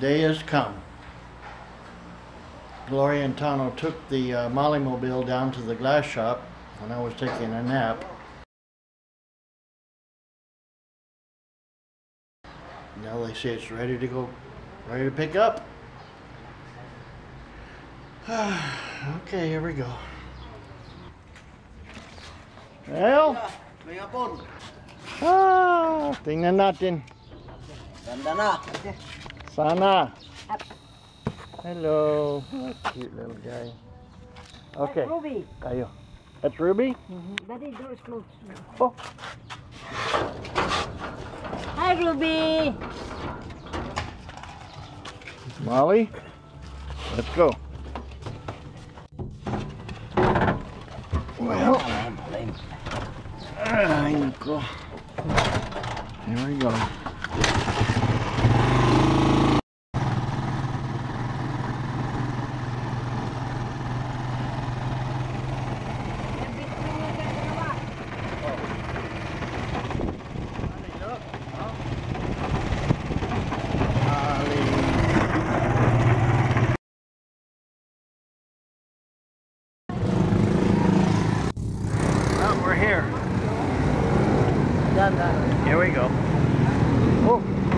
Day has come. Gloria and Tano took the uh, Molly Mobile down to the glass shop when I was taking a nap. Now they say it's ready to go, ready to pick up. okay, here we go. Well, hapon. ah, tingnan natin. Ganda na. Sana. Hello. Oh, cute little guy. Okay. Ruby. Kayo. That's Ruby? Mhm. Daddy, door is closed. Oh. Hi, Ruby. Molly? Let's go. Well, ay, nako. Here we go. Oh, we're here. Here we go. Oh.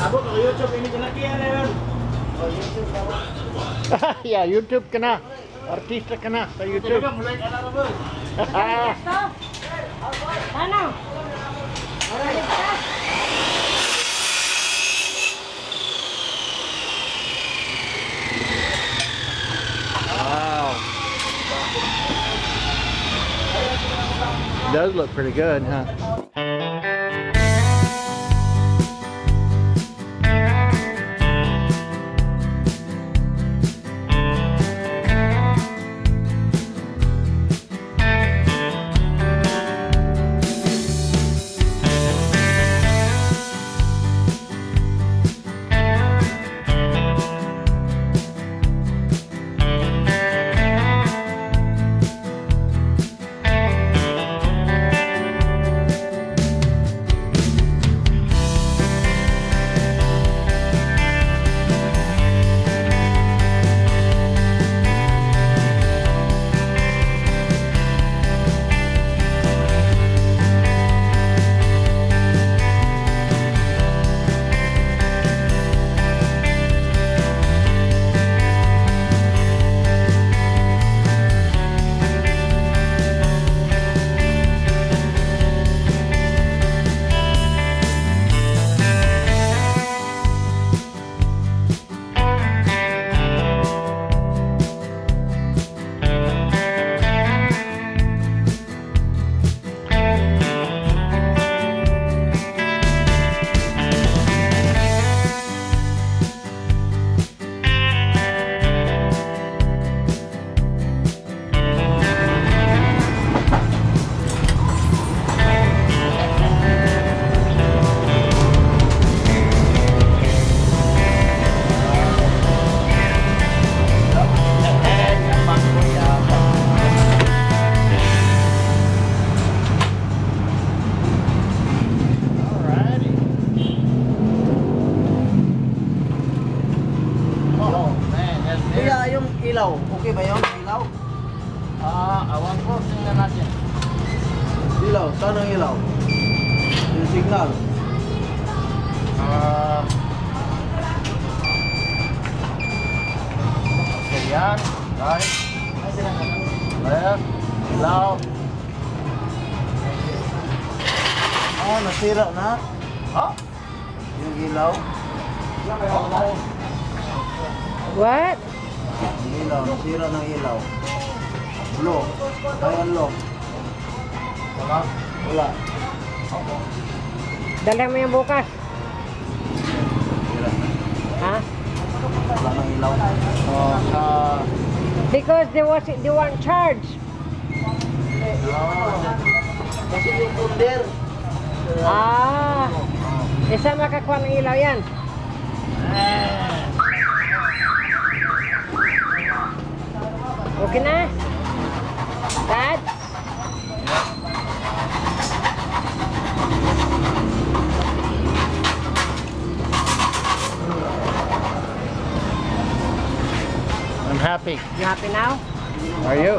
Abot ko YouTube ini jalaki na yun. Oh, YouTube ka yeah, YouTube ka na. Artista ka na sa YouTube. mulai ka na ba? Ano? Wow. Does look pretty good, huh? Saan ang ilaw? Yung signal. Ah. okay, yan. Right. Left. Ilaw. Ah, nasira na. Oh. Yung ilaw. What? Yung ilaw. Nasira ng ilaw. Low. Ayan low. Wala. Wala. Dala mo yung bukas. Ha? Wala ng ilaw. Oh, ah. Because they was they weren't charged. Kasi yung folder. Ah. Isa makakuha ng ilaw yan. Okay na? Dad? Happy. You happy now? Are you?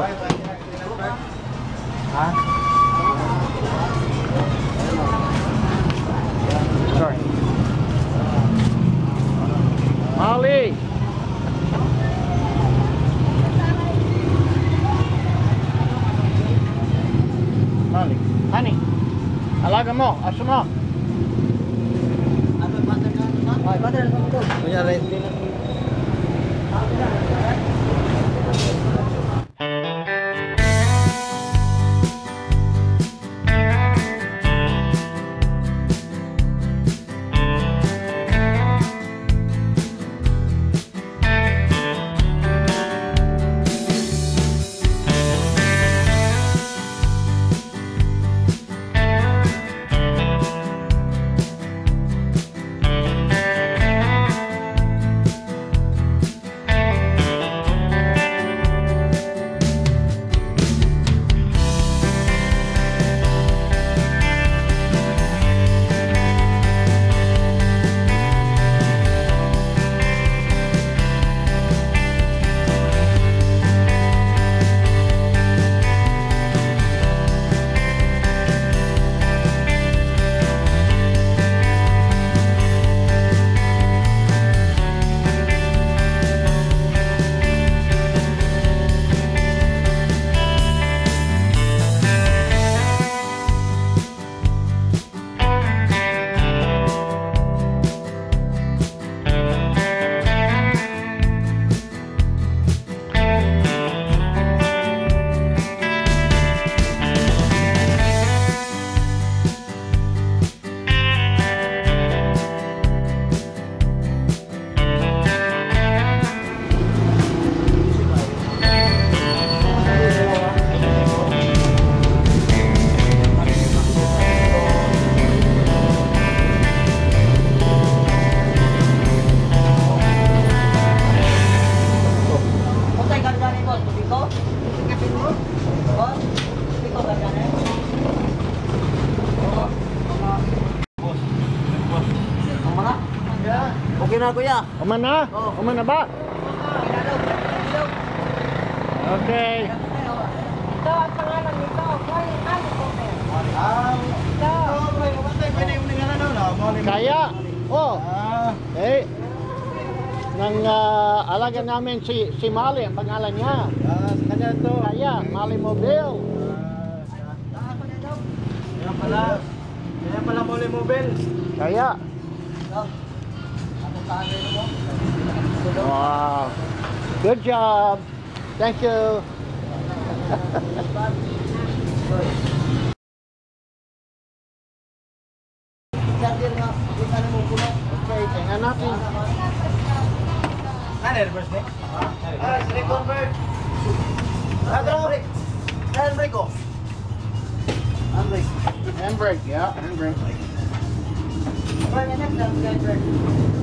Sorry. Molly! Molly, honey, alaga mo, aso mo. Ay, mother, ano to? Kunyari, Kung na kuya. Uman na? Oo. Uman na ba? Okay. Ito ang pangalan nito. Kaya? Oh. Eh. Nang ah, alaga namin si si Mali, ang pangalan niya. sa kanya to. Kaya, Mali Mobile. Kaya pala. Kaya pala muli mobile. Kaya. Wow. Good job. Thank you. Charger nga, di ka na mo puno. Okay, tingnan natin. Ano, reverse nick? Ah, si convert. Brake. Handbrake ko. Handbrake. Handbrake, yeah, handbrake. Right, next time, handbrake.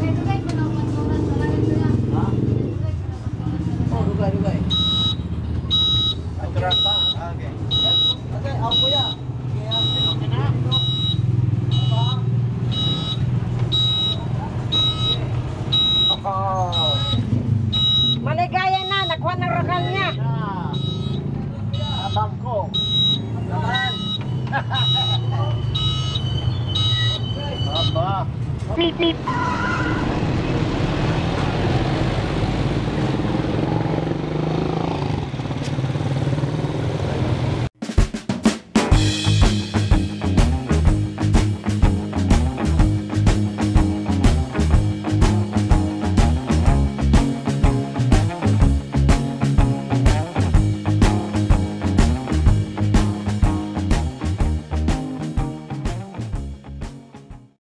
orangnya abangku teman Lip, lip.